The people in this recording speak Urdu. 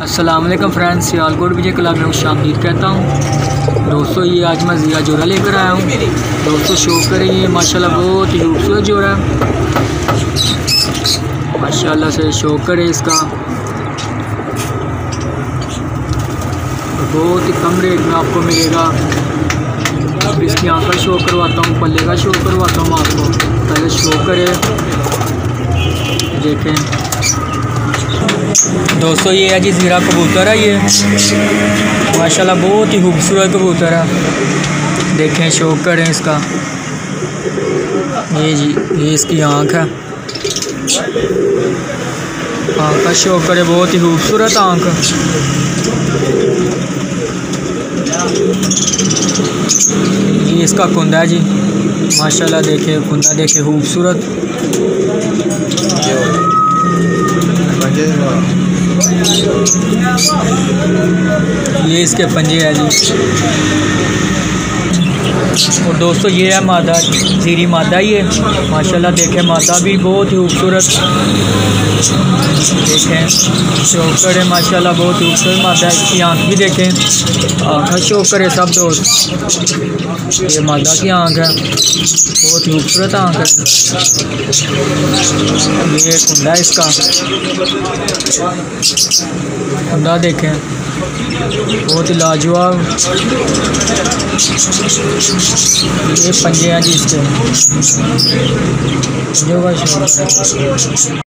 السلام علیکم فرینڈس سیال کوٹ وجے کلاب میں خوش آمدید کہتا ہوں۔ دوستو، یہ آج میں زیادہ جورا لے کر آیا ہوں۔ دوستو، شو کریں، یہ ماشاءاللہ بہت ہی خوبصورت جورا ہے۔ ماشاءاللہ سے شو کرے اس کا۔ بہت ہی کم ریٹ میں آپ کو ملے گا۔ اس کی آنکھ کا شو کرواتا ہوں، پلے کا شو کرواتا ہوں آپ کو۔ پہلے شو کرے دیکھیں۔ دوستو یہ ہے جی زیرہ کبوتر ہے یہ۔ ماشاءاللہ بہت ہی خوبصورت کبوتر ہے۔ دیکھیں شو کریں اس کا۔ یہ جی یہ اس کی آنکھ ہے۔ آنکھ کا شو کرے بہت ہی خوبصورت آنکھ۔ یہ اس کا کندہ ہے جی۔ ماشاءاللہ دیکھیں، کندہ دیکھیں، خوبصورت۔ یہ اس کے پنجے ہیں جی۔ اور دوستو، یہ ہے مادہ، زیری مادہ یہ ماشاءاللہ دیکھیں، مادہ بھی بہت ہی خوبصورت۔ دیکھیں، شوکر ہے، ماشاءاللہ بہت ہی خوبصورت مادہ ہے۔ اس کی آنکھ بھی دیکھیں۔ آنکھ شوکر ہے سب دوست۔ یہ مادہ کی آنکھ ہے۔ بہت ہی خوبصورت آنکھ ہے۔ یہ کنڈا ہے اس کا۔ کنڈا دیکھیں۔ بہت ہی لاجواب۔ یہ پنجے ہیں جی اس کے کا شوق ہے